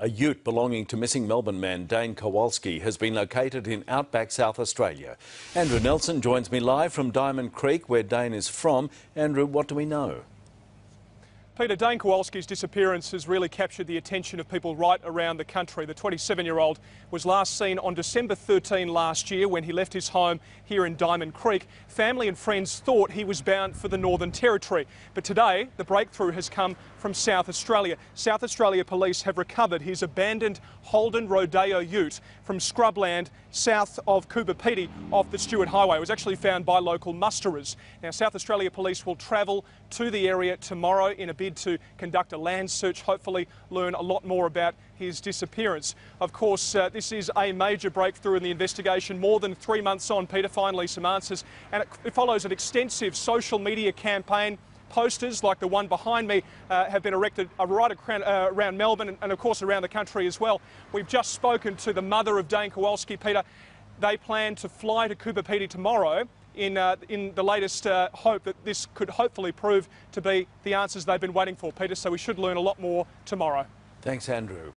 A ute belonging to missing Melbourne man Dane Kowalski has been located in outback South Australia. Andrew Nelson joins me live from Diamond Creek, where Dane is from. Andrew, what do we know? Peter, Dane Kowalski's disappearance has really captured the attention of people right around the country. The 27-year-old was last seen on December 13 last year when he left his home here in Diamond Creek. Family and friends thought he was bound for the Northern Territory. But today, the breakthrough has come from South Australia. South Australia police have recovered his abandoned Holden Rodeo ute from scrubland south of Coober off the Stuart Highway. It was actually found by local musterers. Now, South Australia police will travel to the area tomorrow in a to conduct a land search, hopefully learn a lot more about his disappearance. Of course, uh, this is a major breakthrough in the investigation. More than three months on, Peter, finally some answers. And it, it follows an extensive social media campaign posters like the one behind me uh, have been erected uh, right around, uh, around Melbourne and, and, of course around the country as well. We've just spoken to the mother of Dane Kowalski, Peter. They plan to fly to Coober Pedy tomorrow in, uh, in the latest uh, hope that this could hopefully prove to be the answers they've been waiting for, Peter. So we should learn a lot more tomorrow. Thanks, Andrew.